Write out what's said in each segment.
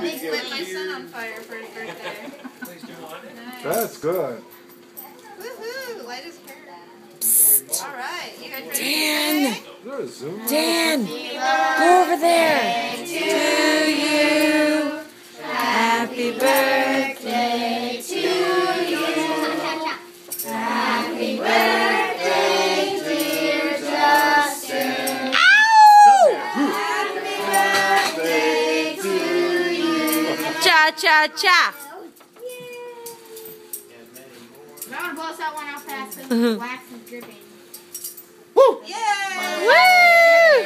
They lit my son on fire for his birthday. Nice. That's good. Woohoo! Light his hair. All right, you guys ready? Dan! Is there a Zoom? Dan! Go over there! To you! I'm gonna that one out fast because the mm-hmm. wax is dripping. Woo! Yay! Woo!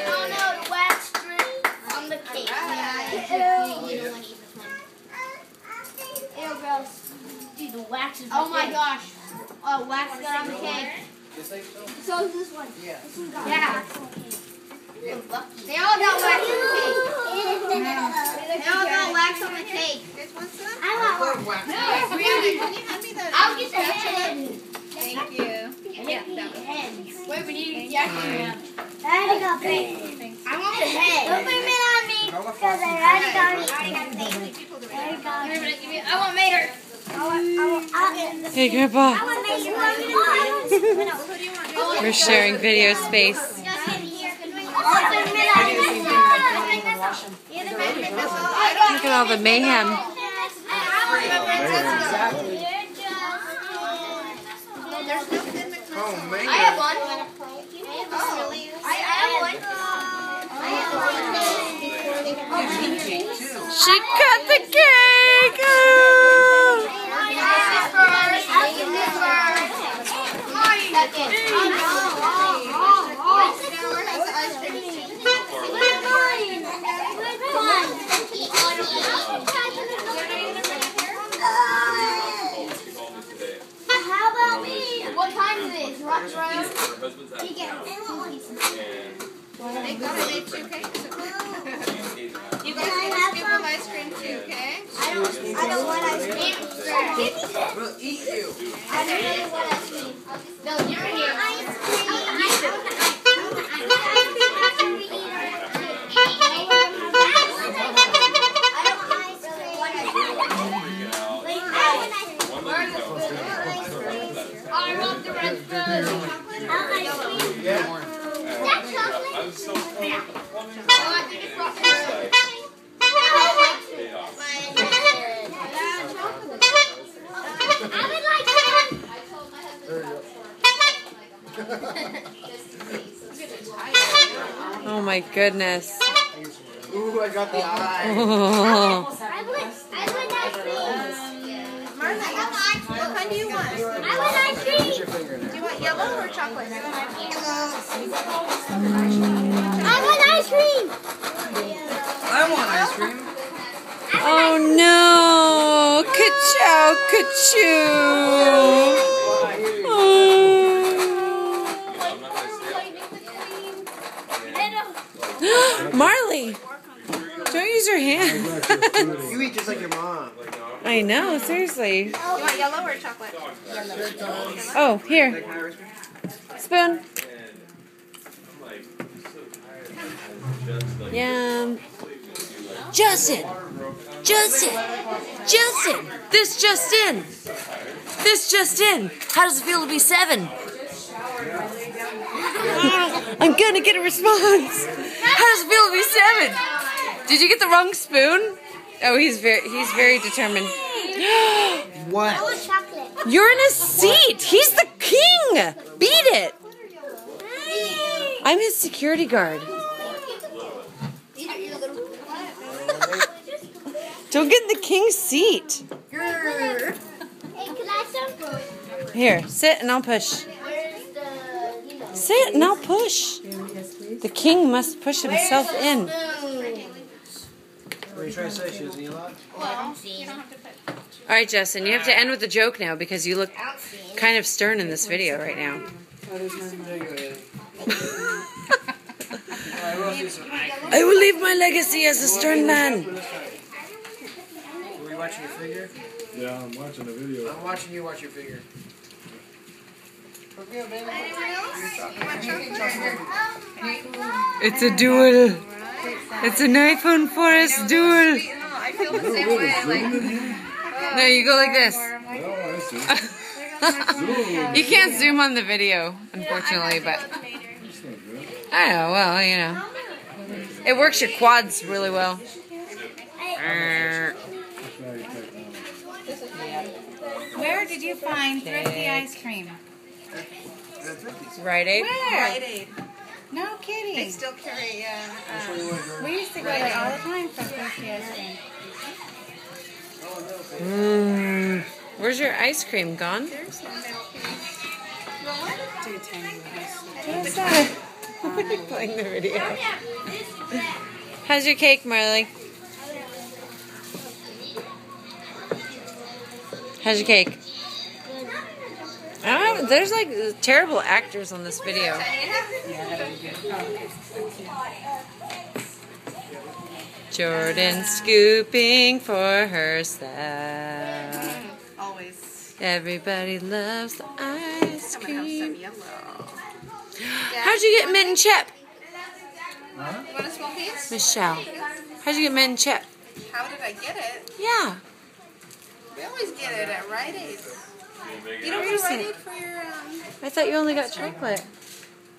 Oh no, the wax dripped on the cake. Alright. Ew. You don't want to eat this one. Ew, gross. Dude, the wax is Oh my gosh. Oh, wax got on the cake. So is this one. Yeah. Yeah. They all got wax on the cake. They all got wax on the cake. You guys want some? I want one. No, Brianna, can you hand me that? I'll get the head. Thank you. Yeah, that one. Wait, we need to get the you. I already got paid. I want the head. Don't blame it on me. Because I already got it. I already got How paid. many people do we I already have? got it. I want Mater. I want, I want, I want, Hey, Grandpa. I want Mater. I want Who do you want? We're sharing video space. At all the mayhem. Oh. I have one. I, have one. She cut the cake! Oh. Where has the ice cream? How about me? What time is it? Rock Road? Thank God I made two cakes. You guys can just give them ice cream too, okay? I don't, I don't want ice cream. We'll eat you. I don't really want ice cream. No, you're here. Ice oh, I Oh my goodness. Ooh, I got the eye. Oh. I would, I would ice cream. Martha, what kind do you want? I would ice cream. your you want yellow or chocolate? I want ice cream. I want ice cream. Oh no! Ka-chow, ka-choo! Marley! Don't use your hand. You eat just like your mom. I know, seriously. You want yellow or chocolate? Oh, here. Like Irish cream. Spoon. Yum. Justin! Justin! Justin! This just in! This just in! How does it feel to be seven? I'm gonna get a response! How does it feel to be seven? Did you get the wrong spoon? Oh, he's very he's very determined. What? chocolate. You're in a seat! He's the king! Beat it! I'm his security guard. Don't get in the king's seat. Hey, can I some? Here, sit and I'll push. Sit and I'll push. The king must push himself in. What are you trying to say? She doesn't eat a lot? Well, you don't have to put. All right, Justin, you have to end with a joke now because you look kind of stern in this video right now. Alright, we'll do some. I will leave my legacy as a stern man. Were you watching your figure? Yeah, I'm watching the video. I'm watching you watch your figure. Anyone else? You want chocolate? It's a duel. It's an iPhone 4S duel. feel the same way. Like, No, you go like this. I. You can't zoom on the video, unfortunately, but. I know. Well, you know, it works your quads really well. Where did you find thrifty ice cream? Right, Abe? Where? Aid. No kidding. They still carry, uh, uh, We used to go there all the time for thrifty ice cream. Mm. Where's your ice cream gone? there's some milk. Playing the video. How's your cake, Marley? How's your cake? I there's like terrible actors on this video. Jordan scooping for herself. Hmm, always. Everybody loves the ice I'm gonna have some cream. How'd you get mint and chip? You want a small piece? Michelle. How'd you get mint and chip? How did I get it? Yeah. We always get it at Rite Aid. You don't go to Rite Aid for your, um, I thought you only got chocolate.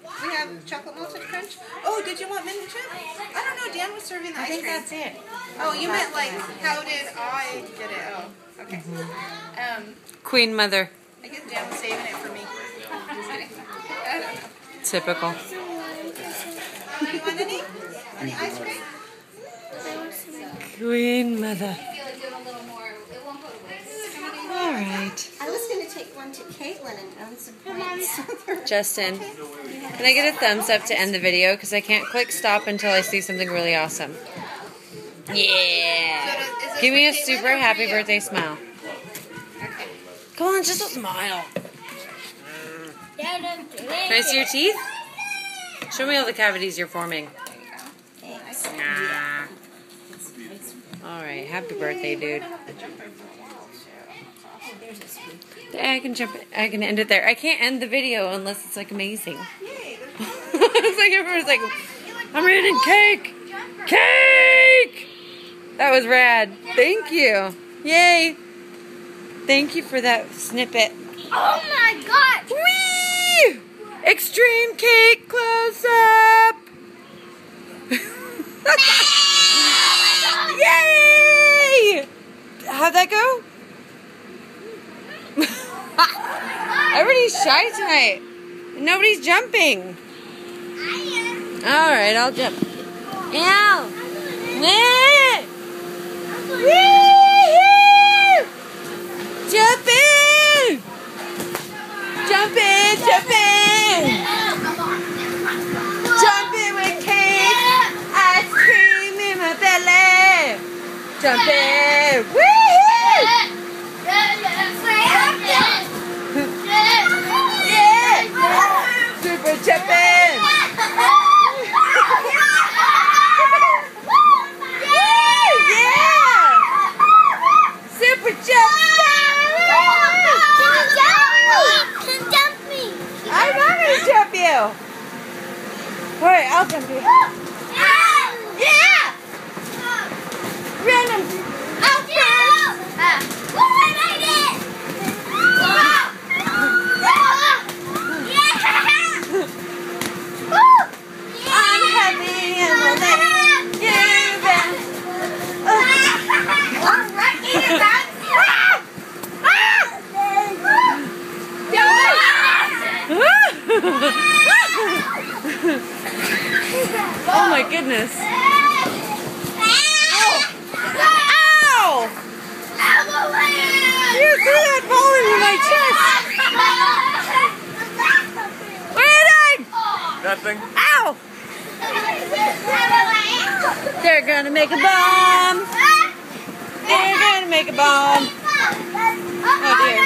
we have chocolate malted crunch. Oh, did you want mint chip? I don't know, Dan was serving the I ice cream. I think that's it. Oh, you meant like, how did I get it? Oh, okay. Mm-hmm. Um, Queen mother. I guess Dan was saving it for me. Just kidding. Don't. Typical. Uh, you want any? Any ice cream? Queen mother. All right. I was going to take one to Caitlin and own some points. Justin, can I get a thumbs up to end the video? Because I can't click stop until I see something really awesome. Yeah. So does- is this Give me a super happy birthday smile. Okay. Come on, just a smile. Can I see your teeth? Show me all the cavities you're forming. Ah. All right, happy birthday, dude. I can jump. I can end it there. I can't end the video unless it's like amazing. it's like everyone's like, "I'm eating cake, cake." That was rad. Thank you. Yay. Thank you for that snippet. Oh my god! Whee! Extreme cake close up. Yay! How'd that go? Everybody's shy tonight. Nobody's jumping. All right, I'll jump. Ow! Wee! Jump in! Jump in! Jump in! Jump in with cake, ice cream in my belly. Jump in! Wee! Yeah! Super jumping! Yeah! Super jump! I'm not gonna jump you. All right, I'll jump you. Yeah! Random. I'm happy and will let you down. Oh my goodness. Ow! You threw that ball into my chest. What are you doing? Nothing. Ow! They're gonna make a bomb. They're gonna make a bomb. Oh dear.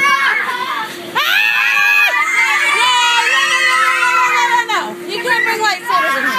Ah! No, no, no, no, no, no, no, no. You can't bring